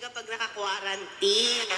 talaga pag naka-quarantine.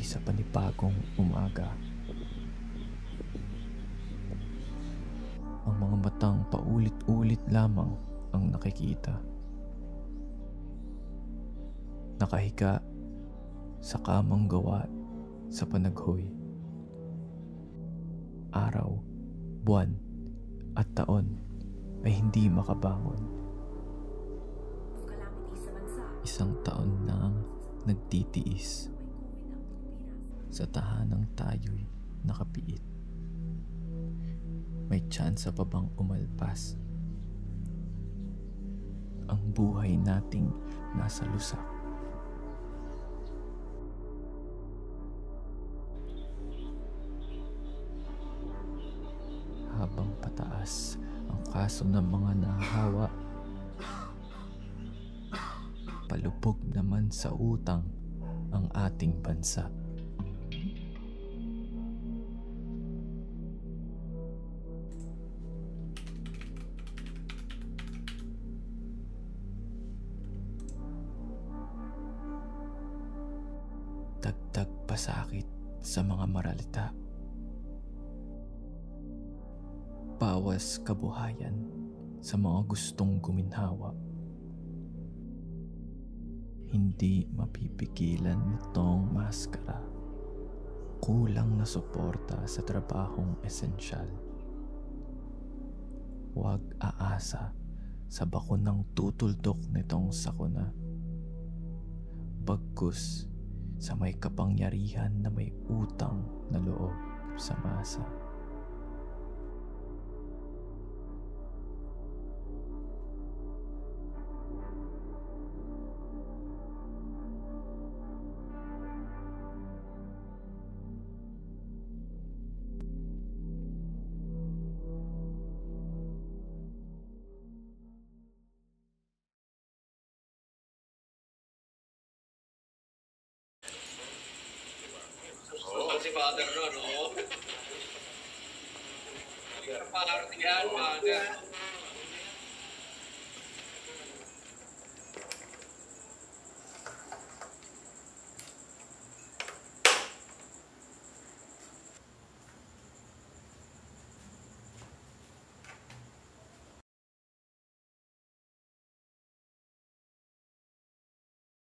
Nakakubli sa panipagong umaga. Ang mga matang paulit-ulit lamang ang nakikita. Nakahiga sa kamang gawa sa panaghoy. Araw, buwan, at taon ay hindi makabangon. Isang taon nang nagtitiis sa tahanang tayo'y nakapiit. May tsansa pa bang umalpas? Ang buhay nating nasa lusak. Habang pataas ang kaso ng mga nahawa, palubog naman sa utang ang ating bansa. Dagdag pasakit sa mga maralita. Bawas kabuhayan sa mga gustong guminhawa. Hindi mapipigilan nitong maskara. Kulang na suporta sa trabahong esensyal. Huwag aasa sa bakunang tutuldok nitong sakuna. Bagkus sa may kapangyarihan na may utang na loob sa masa. father no, no? Your.